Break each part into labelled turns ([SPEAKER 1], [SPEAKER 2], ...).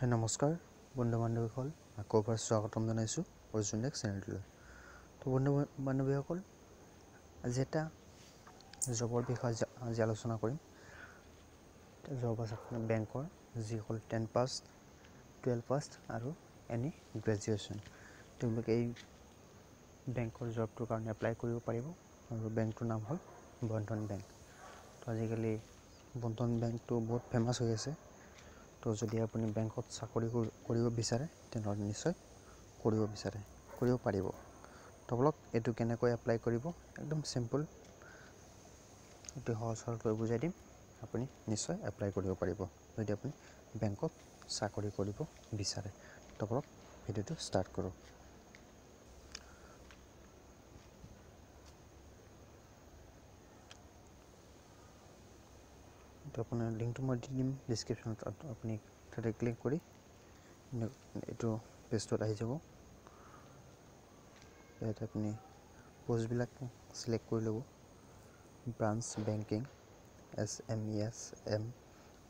[SPEAKER 1] নমস্কাৰ। বন্ধু বান্ধৱীসকল আকৌ এবাৰ স্বাগতম জনাইছোঁ অৰ্জুন ডেক চেনেলটোলৈ। তো বন্ধু বান্ধৱীসকল আজি এটা জবৰ বিষয়ে আজি- আলোচনা কৰিম। জব আছে বেংকৰ যিসকল টেন পাছ টুৱেলভ পাছ আৰু এনি গ্ৰেজুৱেশ্যন তেওঁলোকে এই বেংকৰ জবটোৰ কাৰণে এপ্লাই কৰিব পাৰিব আৰু বেংকটোৰ নাম হ'ল বন্ধন বেংক। তো আজিকালি বন্ধন বেংকটো বহুত ফেমাছ হৈ আছে। তো যদি আপুনি বেংকত চাকৰি কৰি- কৰিব বিচাৰে তেনেহ'লে নিশ্চয় কৰিব বিচাৰে কৰিব পাৰিব। তো বলক এইটো কেনেকৈ এপ্লাই কৰিব? একদম চিম্পুল অতি সহজ সৰলকৈ বুজাই দিম। আপুনি নিশ্চয় এপ্লাই কৰিব পাৰিব যদি আপুনি বেংকত চাকৰি কৰিব বিচাৰে। তো বলক ভিডিঅ'টো ষ্টাৰ্ট কৰোঁ। তো আপোনাৰ লিংকটো মই দি দিম ডিছক্ৰিপশ্যনত আপুনি তাতে ক্লিক কৰি এইটো পেজটোত আহি যাব। ইয়াত আপুনি পষ্টবিলাক চিলেক্ট কৰি ল'ব। Branch banking S M E S M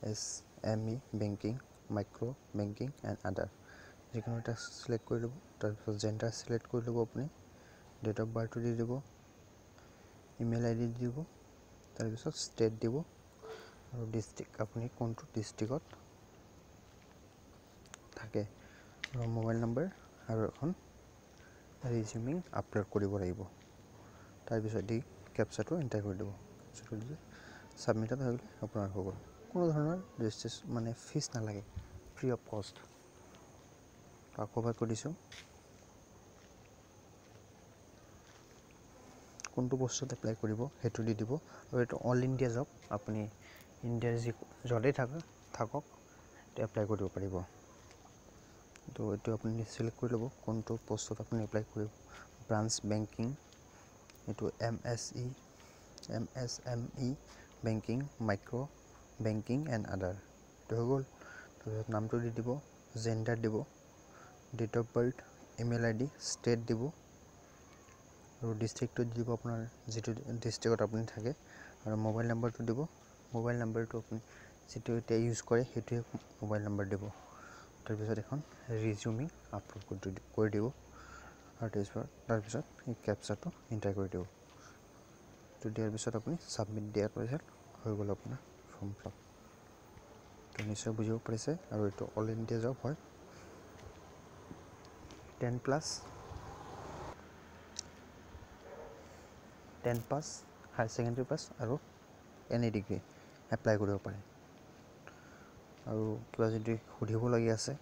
[SPEAKER 1] S M E banking micro' banking and other যিকোনো এটা চিলেক্ট কৰি ল'ব তাৰপিছত জেণ্ডাৰ চিলেক্ট কৰি ল'ব আপুনি। ডেট অফ বাৰ্থটো দি দিব। ইমেইল আই ডি দি দিব। তাৰপিছত ষ্টেট দিব। আৰু ডিষ্ট্ৰিক্ট আপুনি কোনটো ডিষ্ট্ৰিক্টত থাকে? আৰু মোবাইল নম্বৰ আৰু এখন ৰিজিউমিং আপলোড কৰিব লাগিব। তাৰপিছত দি কেপচাটো এণ্টাৰ কৰি দিব। ছাবমিটত হৈ গ'লে আপোনাৰ হৈ গ'ল। কোনো ধৰণৰ ৰেজিষ্ট্ৰেশ্যন মানে ফিজ নালাগে। ফ্ৰী অফ কষ্ট আকৌ এবাৰ কৈ দিছোঁ। কোনটো বস্তুত এপ্লাই কৰিব সেইটো দি দিব। আৰু এইটো অল ইণ্ডিয়া জব আপুনি ইণ্ডিয়াৰ যি য'তেই থাকক থাকক এইটো এপ্লাই কৰিব পাৰিব। তো এইটো আপুনি চিলেক্ট কৰি ল'ব কোনটো পষ্টত আপুনি এপ্লাই কৰিব। ব্ৰাঞ্চ বেংকিং এইটো M S E M S M E banking micro' banking and other এইটো হৈ গ'ল। তাৰপিছত নামটো দি দিব জেণ্ডাৰ দিব date of birth email I D state দিব। আৰু ডিষ্ট্ৰিক্টটো দিব আপোনাৰ যিটো ডিষ্ট্ৰিক্টত আপুনি থাকে। আৰু মোবাইল নাম্বাৰটো দিব। মোবাইল নাম্বাৰটো আপুনি যিটো এতিয়া ইউজ কৰে সেইটোৱে মোবাইল নাম্বাৰ দিব। তাৰপিছত এখন ৰিজিউমিং আপলোড কৰি কৰি দিব। আৰু তাৰপিছত তাৰপিছত এই কেপচাটো এণ্টাৰ কৰি দিব। তো দিয়াৰ পিছত আপুনি ছাবমিট দিয়াৰ পিছত হৈ গ'ল আপোনাৰ ফৰ্ম ফিল আপ তো নিশ্চয় বুজিব পাৰিছে আৰু এইটো অল ইণ্ডিয়া জব হয়। Ten plus ten pass higher secondary pass আৰু এনি ডিগ্ৰী এপ্লাই কৰিব পাৰে। আৰু কিবা যদি সুধিবলগীয়া আছে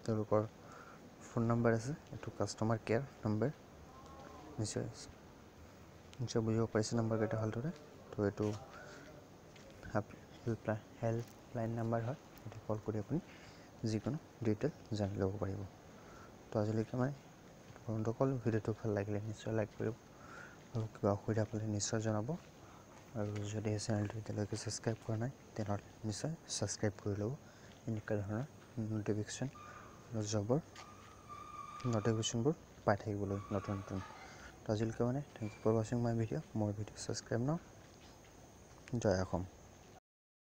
[SPEAKER 1] তেওঁলোকৰ ফোন নম্বৰ আছে এইটো কাষ্টমাৰ কেয়াৰ নম্বৰ নিশ্চয় নিশ্চয় বুজিব পাৰিছে নম্বৰকেইটা ভালদৰে তো এইটো হেল্পলাইন হেল্পলাইন নাম্বাৰ হয়। এইটো কল কৰি আপুনি যিকোনো ডিটেইল জানি ল'ব পাৰিব। তো আজিলৈকে মই বন্ধুসকল ভিডিঅ'টো ভাল লাগিলে নিশ্চয় লাইক কৰিব। আৰু কিবা অসুবিধা পালে নিশ্চয় জনাব। আৰু যদি চেনেলটো এতিয়ালৈকে ছাবস্ক্ৰাইব কৰা নাই তেনেহ'লে নিশ্চয় ছাবস্ক্ৰাইব কৰি ল'ব। এনেকুৱা ধৰণৰ নটিফিকেশ্যন জবৰ নটিফিকেশ্যনবোৰ পাই থাকিবলৈ নতুন নতুন। তো আজিলৈকে মানে থেংক ইউ ফৰ ৱাচিং মাই ভিডিঅ' মোৰ ভিডিঅ' ছাবস্ক্ৰাইব ন? জয় অসম।